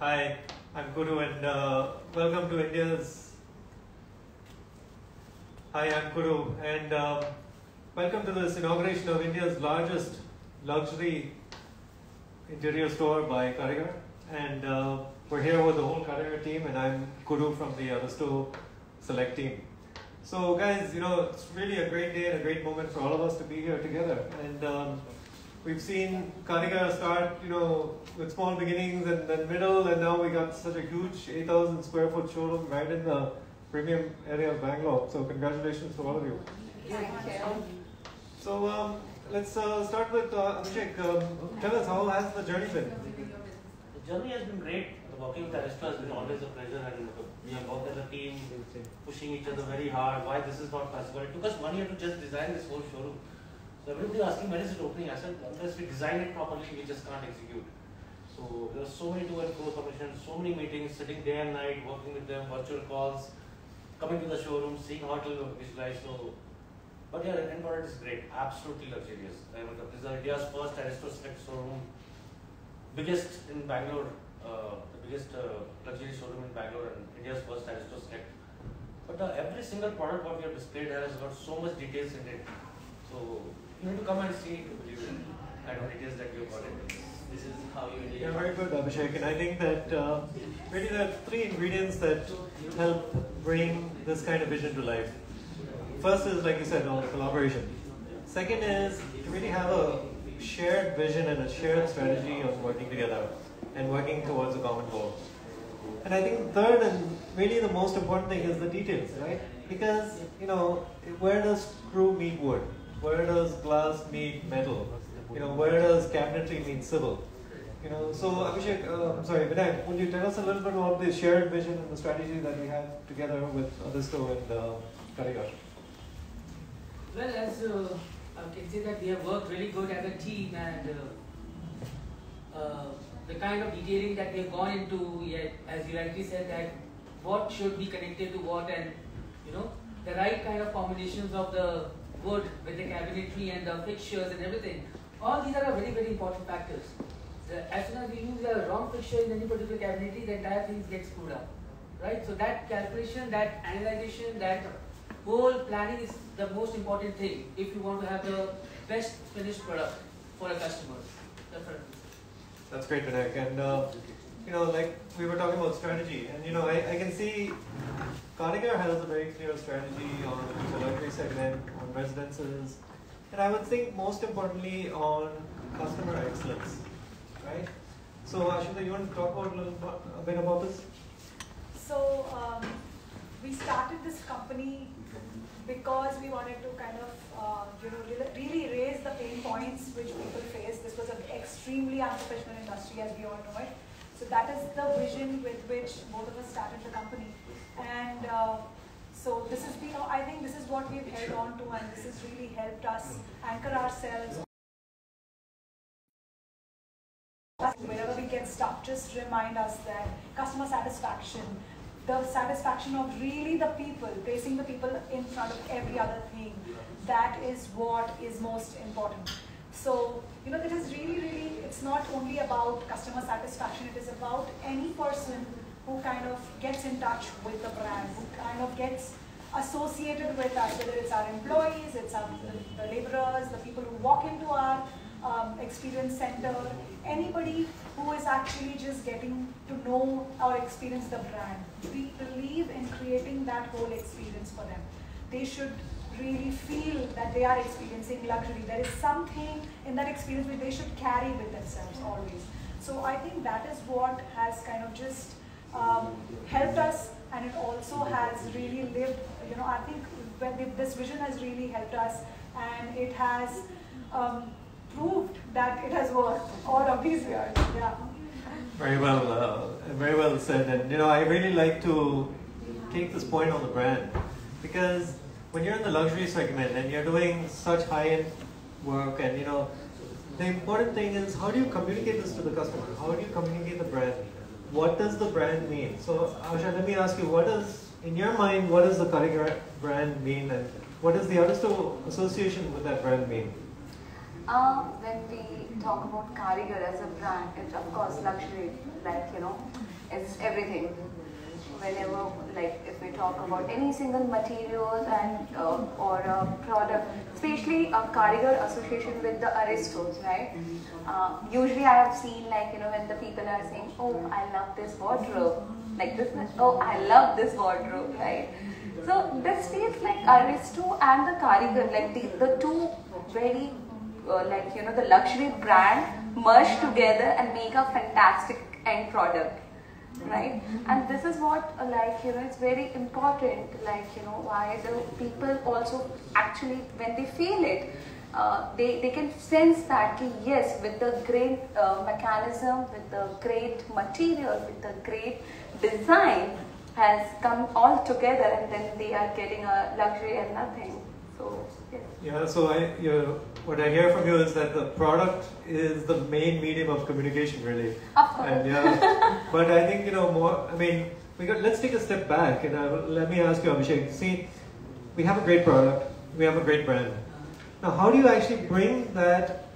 Hi, I'm Guru and uh, welcome to India's. Hi, I'm Guru and um, welcome to this inauguration of India's largest luxury interior store by Karigar. And uh, we're here with the whole Karigar team and I'm Guru from the Aristo Select team. So guys, you know, it's really a great day and a great moment for all of us to be here together. And um, we've seen Karigar start, you know, with small beginnings and then middle, and now we got such a huge 8,000 square foot showroom right in the premium area of Bangalore. So congratulations to all of you. Thank you. So um, let's uh, start with uh, Abhishek. Um, tell us how has the journey been? The journey has been great. Working with Aristo has been always a pleasure, and we have worked as a team, pushing each other very hard. Why this is not possible? It took us one year to just design this whole showroom. So everybody asking when is it opening? I said unless we design it properly, we just can't execute. So there are so many to and fro commissions, so many meetings, sitting day and night, working with them, virtual calls, coming to the showroom, seeing how it will visualize. So, but yeah, the end product is great, absolutely luxurious. I mean, this is India's first Aristo Select showroom, biggest in Bangalore, uh, the biggest uh, luxury showroom in Bangalore, and India's first Aristo Select. But uh, every single product what we have displayed has got so much details in it. So you need to come and see to believe it. Kind of details that we have got it. This is how you Yeah, very good, Abhishek. And I think that uh, really there are three ingredients that help bring this kind of vision to life. First is, like you said, all the collaboration. Second is to really have a shared vision and a shared strategy of working together and working towards a common goal. And I think third and really the most important thing is the details, right? Because, you know, where does screw meet wood? Where does glass meet metal? You know, where does cabinetry meet civil? You know, so Abhishek, uh, I'm sorry, Vinayak, would you tell us a little bit about the shared vision and the strategy that we have together with Aristo and uh, Karigar? Well, as uh, I can say that we have worked really good as a team and uh, uh, the kind of detailing that we have gone into, yeah, as you rightly said, that what should be connected to what and you know the right kind of combinations of the wood with the cabinetry and the fixtures and everything. All these are very very important factors. The, as soon as we use a wrong fixture in any particular cabinetry, the entire thing gets screwed up, right? So that calculation, that analyzation, that whole planning is the most important thing if you want to have the best finished product for a customer. Definitely. That's great, Vinayak. And, uh, you know, like we were talking about strategy, and, you know, I, I can see Karigar has a very clear strategy on the luxury segment, on residences, and I would think most importantly on customer excellence, right? So, Ashita, you want to talk about a little bit, a bit about this? So um, we started this company because we wanted to kind of, uh, you know, really- really raise the pain points which people face. This was an extremely unprofessional industry, as we all know it. So that is the vision with which both of us started the company. And uh, so this has been, I think this is what we've held on to, and this has really helped us anchor ourselves wherever we get stuck, just remind us that customer satisfaction, the satisfaction of really the people, placing the people in front of every other thing, that is what is most important. So, you know, it is really, really, it's not only about customer satisfaction, it is about any person who kind of gets in touch with the brand, who kind of gets associated with us, whether it's our employees, it's our, the, the laborers, the people who walk into our um, experience center, anybody who is actually just getting to know or experience the brand. We believe in creating that whole experience for them. They should really feel that they are experiencing luxury. There is something in that experience which they should carry with themselves always. So I think that is what has kind of just um, helped us and it also has really lived, you know, I think this vision has really helped us and it has um, proved that it has worked all of these years. Yeah. Very well, uh, very well said. And you know, I really like to take this point on the brand because when you're in the luxury segment and you're doing such high-end work, and you know, the important thing is how do you communicate this to the customer? How do you communicate the brand? What does the brand mean? So, Asha, let me ask you, what does, in your mind, what does the Karigar brand mean, and what does the Aristo association with that brand mean? Uh, when we talk about Karigar as a brand, it's of course luxury, like you know, it's everything. Whenever, like, if we talk about any single materials and uh, or a product, especially a Karigar association with the Aristos, right? Uh, usually, I have seen like you know when the people are saying, "Oh, I love this wardrobe," like this, "Oh, I love this wardrobe," right? So this feels like Aristo and the Karigar, like the, the two very uh, like you know the luxury brand merge together and make a fantastic end product right and this is what uh, like you know it's very important like you know why the people also actually when they feel it uh, they, they can sense that yes with the great uh, mechanism with the great material with the great design has come all together and then they are getting a luxury and nothing. Yeah, so I, you know, what I hear from you is that the product is the main medium of communication, really. Of course. And yeah, but I think you know more. I mean, we got. Let's take a step back and uh, let me ask you, Abhishek. See, we have a great product, we have a great brand. Now, how do you actually bring that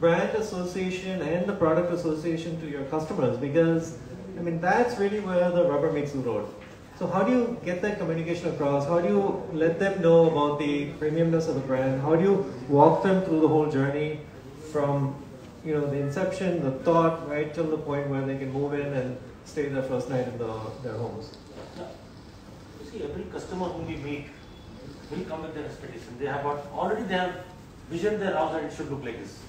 brand association and the product association to your customers? Because I mean, that's really where the rubber meets the road. So how do you get that communication across? How do you let them know about the premiumness of the brand? How do you walk them through the whole journey from you know the inception, the thought, right till the point where they can move in and stay their first night in the, their homes? You see, every customer whom we meet will come with their expectation. They have got already they have vision their house that it should look like this.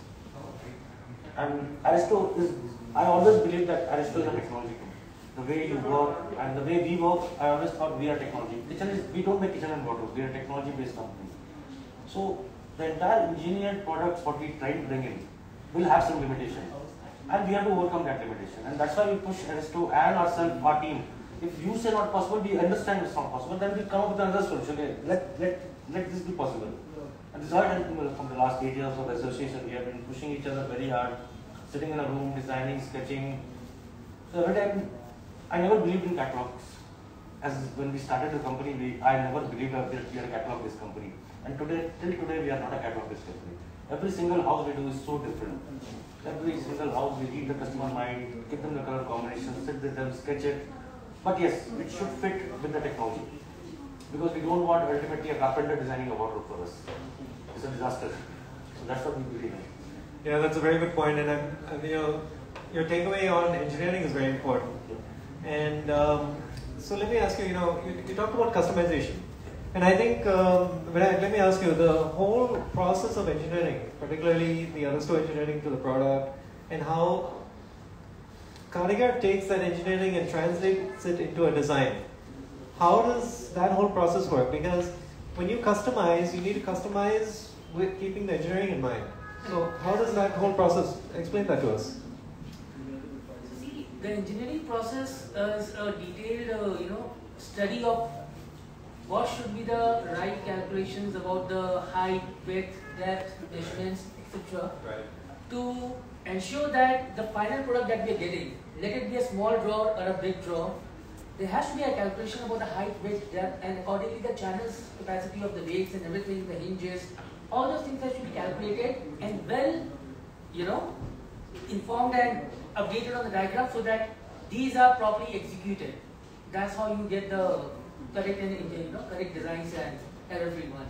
And Aristo is, I always believe that Aristo is a technology company. The way you work and the way we work, I always thought we are technology. Kitchen is, we don't make kitchen and wardrobe, we are a technology based company. So the entire engineered products what we try to bring in will have some limitation. And we have to overcome that limitation. And that's why we push Aristo and ourselves, our team. If you say not possible, we understand it's not possible, then we come up with another solution. Okay, let, let, let this be possible. And this is how from the last eight years of the association, we have been pushing each other very hard, sitting in a room, designing, sketching. So every time, I never believed in catalogs. As when we started the company, we, I never believed that we are a catalog-based company. And today, till today, we are not a catalog-based company. Every single house we do is so different. Every single house we read the customer mind, give them the color combination, sit with them, sketch it. But yes, it should fit with the technology. Because we don't want ultimately a carpenter designing a wardrobe for us. It's a disaster. So that's what we believe in. Yeah, that's a very good point. and I'm, and, you know, your takeaway on engineering is very important. And um, so let me ask you, you know, you, you talked about customization. And I think, um, I, let me ask you, the whole process of engineering, particularly the Aristo engineering to the product, and how Karigar takes that engineering and translates it into a design. How does that whole process work? Because when you customize, you need to customize with keeping the engineering in mind. So how does that whole process, explain that to us. The engineering process is a detailed, uh, you know, study of what should be the right calculations about the height, width, depth, measurements, etc. Right. To ensure that the final product that we are getting, let it be a small drawer or a big drawer, there has to be a calculation about the height, width, depth, and accordingly the channels capacity of the weights and everything, the hinges, all those things have to be calculated and well, you know, informed and updated on the diagram so that these are properly executed. That's how you get the correct and you know correct designs and error-free one.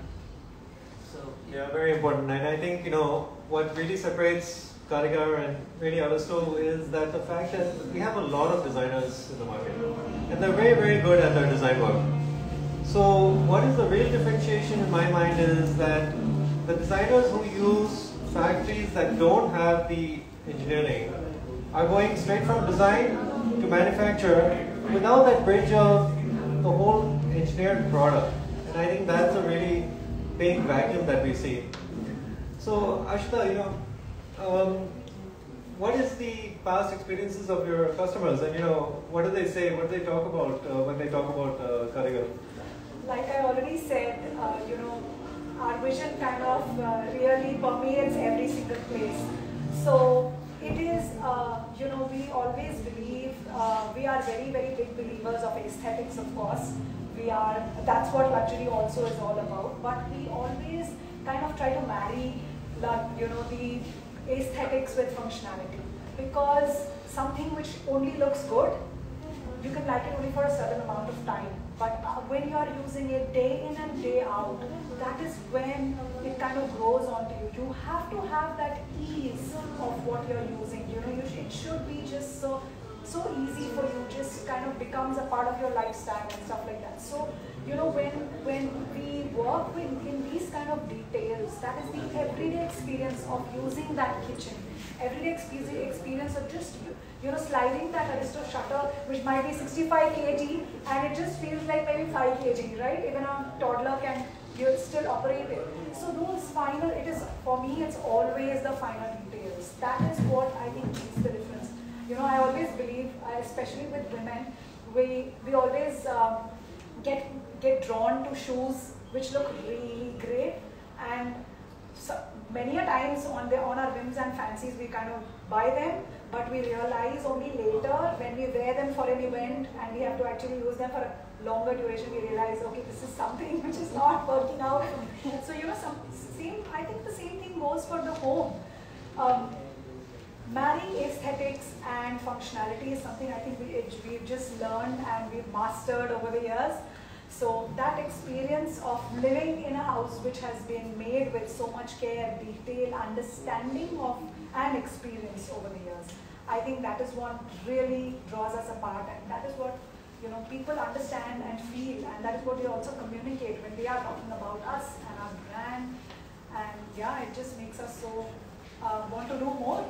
So Yeah, very important. And I think, you know, what really separates Karigar and really Aristo is that the fact that we have a lot of designers in the market. And they're very, very good at their design work. So what is the real differentiation in my mind is that the designers who use factories that don't have the engineering are going straight from design to manufacture without that bridge of the whole engineered product. And I think that's a really big vacuum that we see. So Ashita, you know, um, what is the past experiences of your customers, and you know, what do they say? What do they talk about uh, when they talk about uh, like I already said, uh, you know, our vision kind of uh, really permeates every single place. So it is, uh, you know, we always believe, uh, we are very, very big believers of aesthetics, of course. We are, that's what luxury also is all about. But we always kind of try to marry you know, the aesthetics with functionality. Because something which only looks good, you can like it only for a certain amount of time. But uh, when you are using it day in and day out, that is when it kind of grows onto you. You have to have that ease of what you're using. You know, you sh- it should be just so so easy for you. Just kind of becomes a part of your lifestyle and stuff like that. So you know, when when we work with, in these kind of details, that is the everyday experience of using that kitchen. Everyday expe- experience of just you know sliding that aristo shutter, which might be 65 kg, and it just feels like maybe 5 kg, right? Even a toddler can you still operate it. So those final, it is for me, it's always the final details. That is what I think makes the difference. You know, I always believe, especially with women, we we always um, get get drawn to shoes which look really great, and so many a times on the on our whims and fancies we kind of buy them, but we realize only later when we wear them for an event and we have to actually use them for a longer duration, we realize okay this is something which is not working out. So you know, some same. I think the same thing goes for the home. Um, marrying aesthetics and functionality is something I think we, we've just learned and we've mastered over the years. So that experience of living in a house which has been made with so much care, detail, understanding of and experience over the years, I think that is what really draws us apart and that is what you know people understand and feel and that is what we also communicate when we are talking about us and our brand and yeah, it just makes us so uh, want to do more.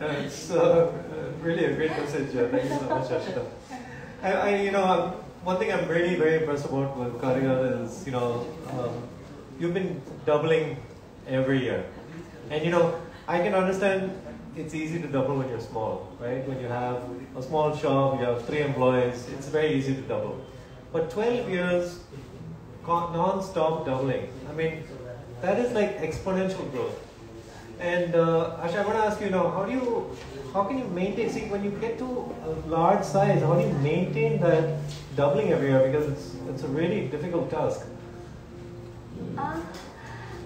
Yeah, it's uh, really a great message. Uh, thank you so much, Ashita. I, I, you know, um, one thing I'm really very impressed about with Karigar is, you know, um, you've been doubling every year, and you know, I can understand it's easy to double when you're small, right? When you have a small shop, you have three employees, it's very easy to double. But 12 years non-stop doubling, I mean, that is like exponential growth. And uh, Asha, I want to ask you now, how do you, how can you maintain? See, when you get to a large size, how do you maintain that doubling every year? Because it's it's a really difficult task. Uh,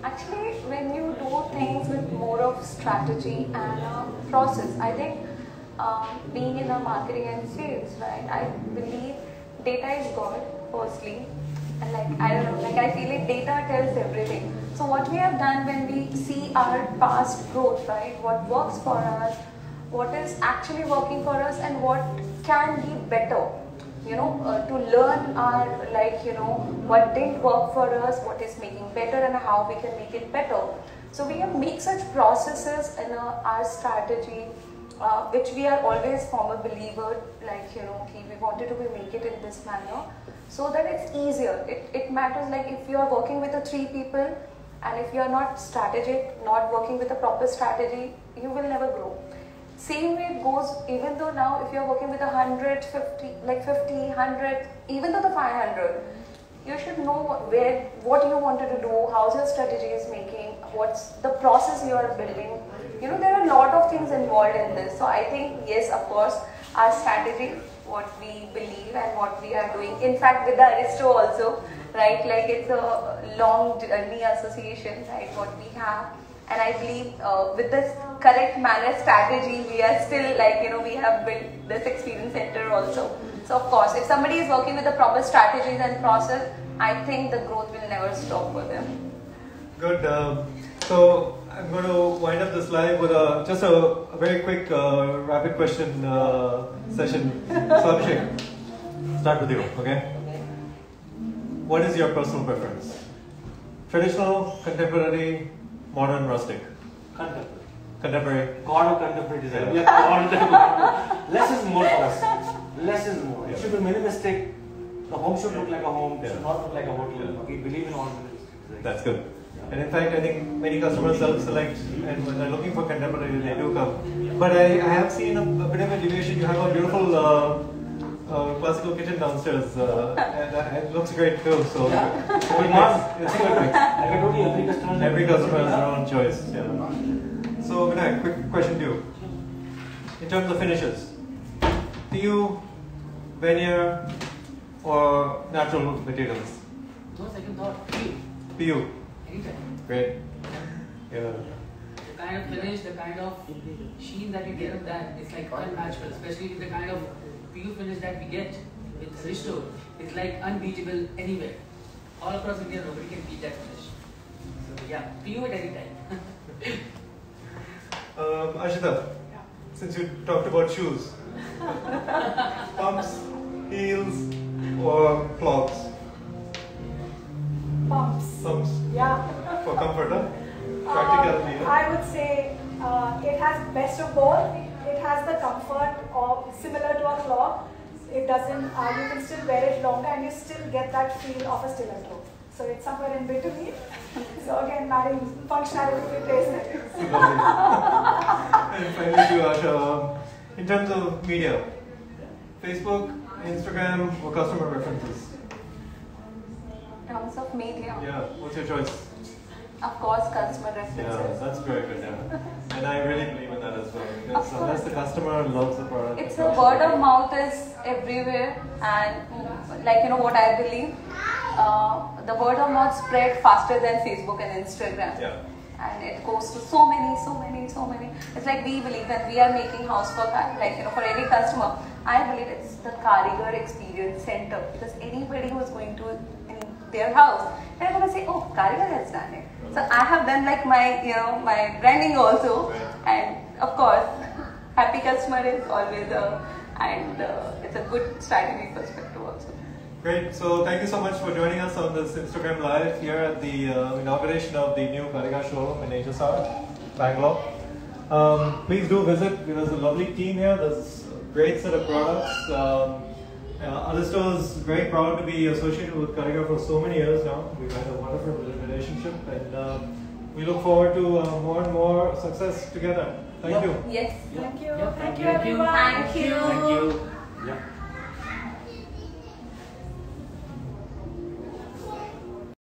actually, when you do things with more of strategy and uh, process, I think um, being in a marketing and sales, right? I believe data is God, firstly, and like I don't know, like I feel like data tells everything. So what we have done when we see our past growth, right? What works for us, what is actually working for us, and what can be better you know, uh, to learn our, like, you know, what didn't work for us, what is making better and how we can make it better. So we have make such processes in uh, our strategy, uh, which we are always former believer, like, you know, okay, we wanted to make it in this manner, so that it's easier. It, it matters like if you are working with the three people, and if you are not strategic, not working with a proper strategy, you will never grow. Same way it goes, even though now if you're working with a 100, 50, like 50, 100, even though the 500, you should know where, what you wanted to do, how's your strategy is making, what's the process you are building. You know, there are a lot of things involved in this. So I think, yes, of course, our strategy, what we believe and what we are doing. In fact, with the Aristo also, right, like it's a long journey association, right, what we have and I believe uh, with this correct manner strategy, we are still like, you know, we have built this experience center also. So of course, if somebody is working with the proper strategies and process, I think the growth will never stop for them. Good. Um, so I'm going to wind up this live with a, just a, a very quick uh, rapid question uh, session. So Abhishek, start with you, okay? What is your personal preference? Traditional, contemporary, modern, rustic? Contemporary. Contemporary. God of contemporary design. We are God contemporary. Less is more for us. Less is more. It should be minimalistic. The home should look like a home. It should not look like a hotel. We believe in all minimalistic design. That's good. And in fact, I think many customers self-select and when they're looking for contemporary, they do come. But I, I have seen a, a bit of a deviation. You have a beautiful uh, uh, classical kitchen downstairs, uh, and uh, it looks great too. So Yeah. good mix. It's a good mix. Like I told you, every customer. Every customer has their own choice. Yeah. So Vinay, quick question to you. In terms of finishes, PU, veneer, or natural materials? No second thought. PU. Anytime. Great. Yeah. The kind of finish, the kind of sheen that you get of that is like unmatchable, especially with the kind of PU finish that we get with Aristo. It's like unbeatable anywhere. All across India, nobody can beat that finish. So yeah, PU it anytime. Um, Ashita, since you talked about shoes, pumps, heels, or clogs? Pumps. Pumps Yeah. for comfort, huh? Um, Practicality, huh? I would say uh, it has best of both. It has the comfort of similar to a clog. It doesn't. Uh, you can still wear it longer, and you still get that feel of a stiletto. So it's somewhere in between. So again, marrying functionality replacement. and finally to Asha, um, in terms of media, Facebook, Instagram, or customer references? In terms of media, Yeah, what's your choice? of course, customer references. Yeah, references. that's very good, yeah. And I really believe in that as well. Because Of unless course. the customer loves the product, It's the a word of mouth is everywhere, and like you know what I believe, uh, the word of mouth spread faster than Facebook and Instagram. Yeah. and it goes to so many, so many, so many. It's like we believe that we are making house for like you know for any customer. I believe it's the Karigar Experience Center because anybody who's going to in their house, they're gonna say, oh, Karigar has done it. So I have done like my you know my branding also, and of course, happy customer is always a and uh, it's a good strategy perspective also. Great. So thank you so much for joining us on this Instagram Live here at the uh, inauguration of the new Karigar showroom in HSR, Bangalore. Um, please do visit. There's a lovely team here. There's a great set of products. Um, uh, Aristo is very proud to be associated with Karigar for so many years now. We've had a wonderful relationship and uh, we look forward to uh, more and more success together. Thank you. Yes. Thank you. Thank you, everyone. Thank you. Thank you. Yeah.